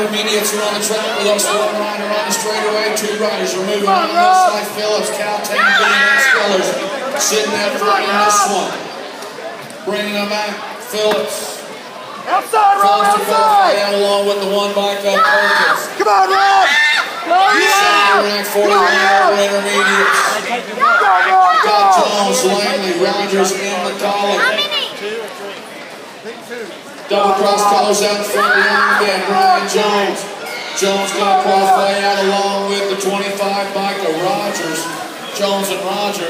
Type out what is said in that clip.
intermediates are on the track with us. One rider on the straightaway. Two riders are moving on. Looks like Phillips, Caltain, BMX Colors sitting there front in this one. Bringing them back. Phillips. Outside, Rob, outside! out along with the one bike up Perkins. Come on, Rob! Go, Center rack 41 over intermediates. Rob, Got! Jones, Langley, Rogers, and McCauley. Double cross colors out front Jones. To qualify out along with the 25 bike of Rogers. Jones and Rogers.